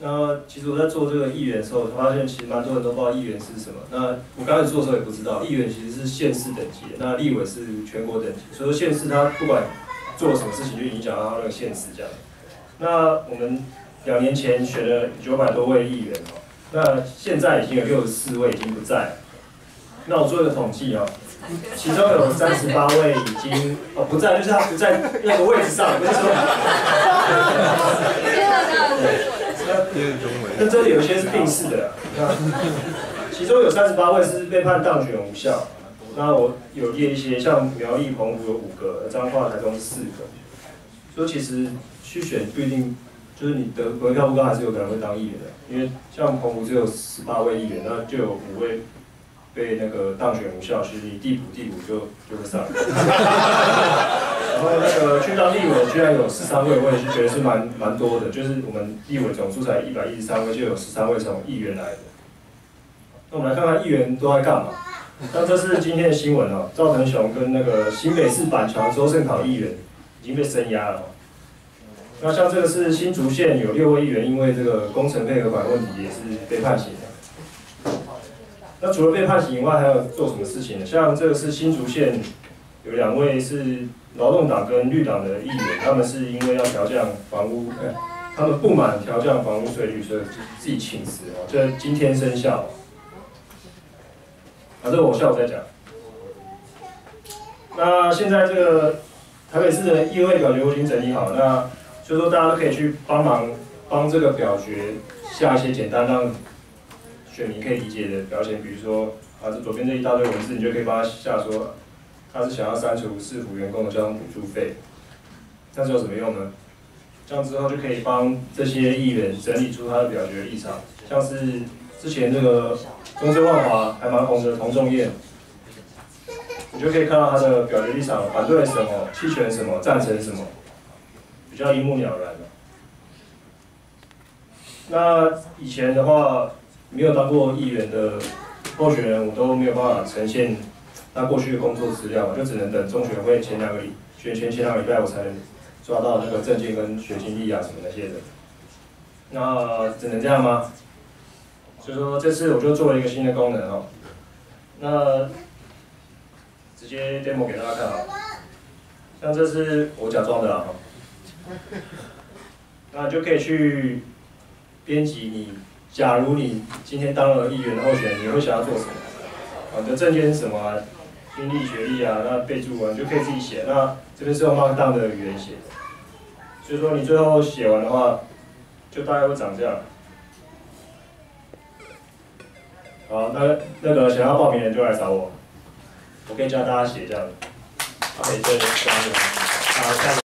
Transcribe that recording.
那其实我在做这个议员的时候，我发现其实蛮多人都不知道议员是什么。那我刚开始做的时候也不知道，议员其实是县市等级，那立委是全国等级。所以说县市他不管做什么事情，就影响到他那个县市这样。那我们两年前选了九百多位议员哦，那现在已经有六十四位已经不在。那我做一个统计啊、其中有三十八位已经哦不在，就是他不在那个位置上，不是说。那这里有些是病逝的，那其中有三十八位是被判当选无效。那我有列一些，像苗栗、澎湖有五个，彰化、台中四个。所以其实去选不一定，就是你得得票不高，还是有可能会当议员的。因为像澎湖只有十八位议员，那就有五位被那个当选无效，其实你递补递补就就会上。然后那个去到立委居然有十三位，我也是觉得是蛮蛮多的，就是我们立委总数才一百一十三位，就有十三位从议员来的。那我们来看看议员都在干嘛。那这是今天的新闻哦，赵腾雄跟那个新北市板桥周盛考议员已经被声押了。那像这个是新竹县有六位议员因为这个工程配合款问题也是被判刑的。那除了被判刑以外，还有做什么事情呢？像这个是新竹县有两位是劳动党跟绿党的议员，他们是因为要调降房屋，他们不满调降房屋税率，所以自己请辞哦，这今天生效。啊，这个我下午再讲。那现在这个台北市的议会表决我已经整理好，那所以说大家都可以去帮忙帮这个表决下一些简单让选民可以理解的表情，比如说啊，这左边这一大堆文字，你就可以帮他下说，他是想要删除市府员工的交通补助费，这样子有什么用呢？这样之后就可以帮这些议员整理出他的表决立场，像是之前这个中正万华还蛮红的童仲彦，你就可以看到他的表决立场，反对什么，弃权什么，赞成什么，比较一目了然的。那以前的话，没有当过议员的候选人，我都没有办法呈现那过去的工作资料，就只能等中选会前两个礼选前前两个礼拜，我才能抓到那个证件跟学经历啊什么那些的。那只能这样吗？所以说这次我就做了一个新的功能哦。那直接 demo 给大家看啊，像这是我假装的啊，那就可以去编辑你，假如你今天当了议员的候选人，你会想要做什么？你的证件是什么啊？经历、学历啊，那备注啊，你就可以自己写。那这边是用 Markdown 的语言写的，所以说你最后写完的话，就大概会长这样。好，那那个想要报名的人就来找我，我可以教大家写这样。OK，这这样子，好，下面。